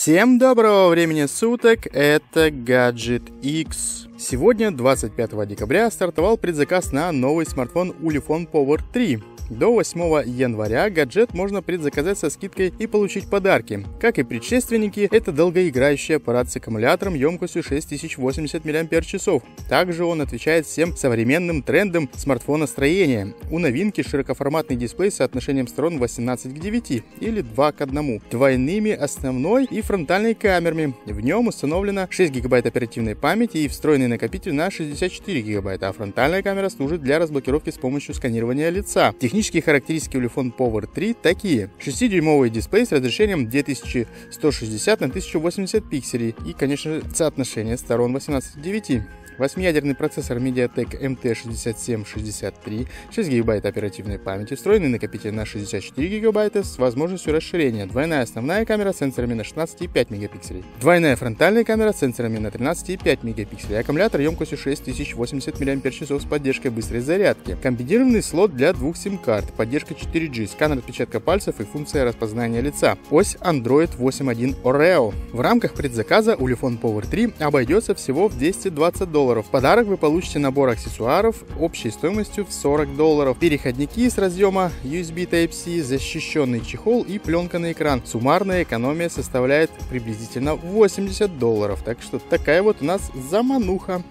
Всем доброго времени суток, это Gadget X. Сегодня, 25 декабря, стартовал предзаказ на новый смартфон Ulefone Power 3. До 8 января гаджет можно предзаказать со скидкой и получить подарки. Как и предшественники, это долгоиграющий аппарат с аккумулятором емкостью 6080 мАч. Также он отвечает всем современным трендам смартфоностроения. У новинки широкоформатный дисплей с соотношением сторон 18 к 9 или 2 к 1, двойными основной и фронтальной камерами. В нем установлено 6 ГБ оперативной памяти и встроенный накопитель на 64 ГБ, а фронтальная камера служит для разблокировки с помощью сканирования лица. Технические характеристики Ulefone Power 3 такие. 6-дюймовый дисплей с разрешением 2160 на 1080 пикселей и, конечно, соотношение сторон 18 к 9. 8-ядерный процессор MediaTek MT6763, 6 ГБ оперативной памяти, встроенный накопитель на 64 ГБ с возможностью расширения, двойная основная камера с сенсорами на 16,5 мегапикселей, двойная фронтальная камера с сенсорами на 13,5 мегапикселей, аккумулятор емкостью 6080 мАч с поддержкой быстрой зарядки, комбинированный слот для двух сим-карт, поддержка 4G, сканер отпечатка пальцев и функция распознания лица, ось Android 8.1 Oreo. В рамках предзаказа Ulefone Power 3 обойдется всего в 220 долларов долларов. В подарок вы получите набор аксессуаров общей стоимостью в 40 долларов, переходники с разъема USB Type-C, защищенный чехол и пленка на экран. Суммарная экономия составляет приблизительно 80 долларов. Так что такая вот у нас замануха.